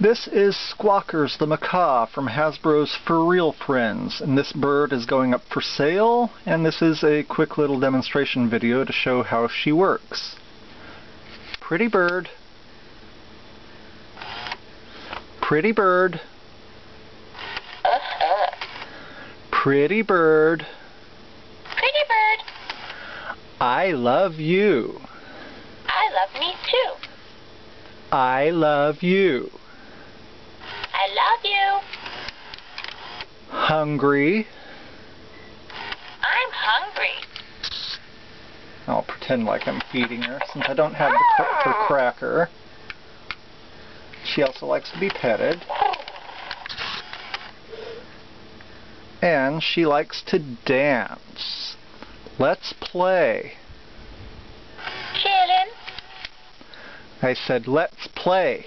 This is Squawkers the Macaw from Hasbro's FurReal Friends, and this bird is going up for sale, and this is a quick little demonstration video to show how she works. Pretty bird. Pretty bird. Pretty bird. Pretty bird. I love you. I love me too. I love you you? Hungry. I'm hungry. I'll pretend like I'm feeding her since I don't have the cr her ah. cracker. She also likes to be petted. And she likes to dance. Let's play. Chillin'. I said, let's play.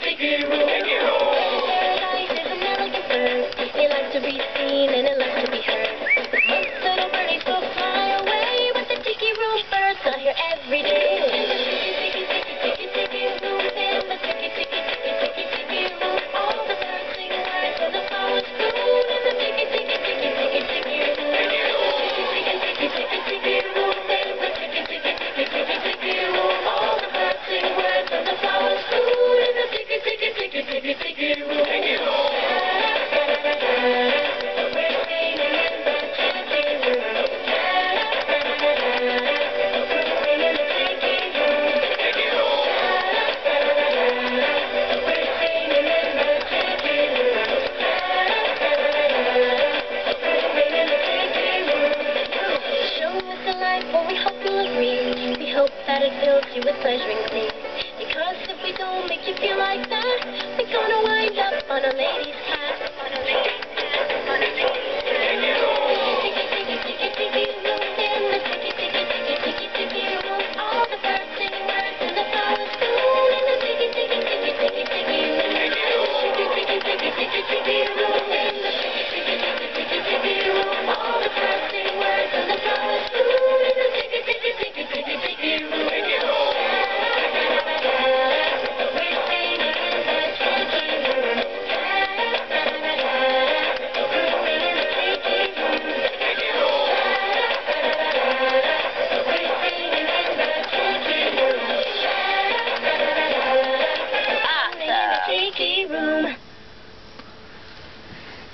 Take it.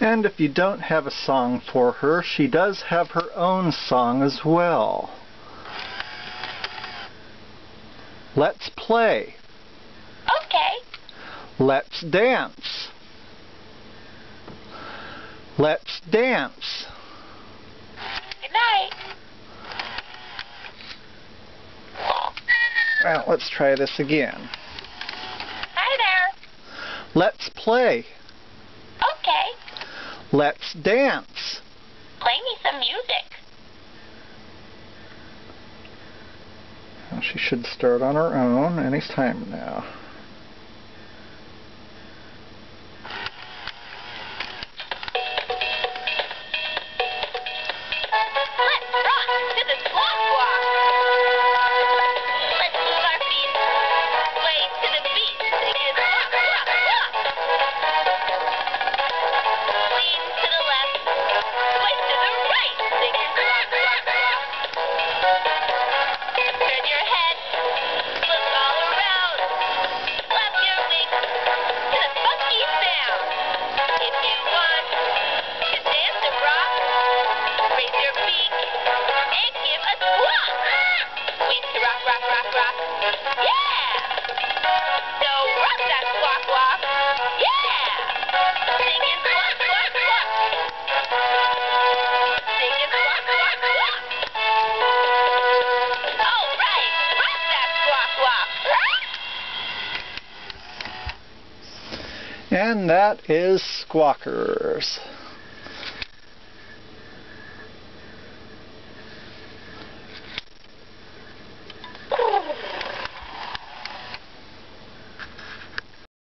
And if you don't have a song for her, she does have her own song as well. Let's play. Okay. Let's dance. Let's dance. Good night. Well, let's try this again. Hi there. Let's play. Okay. Let's dance. Play me some music. She should start on her own any time now. And that is Squawkers.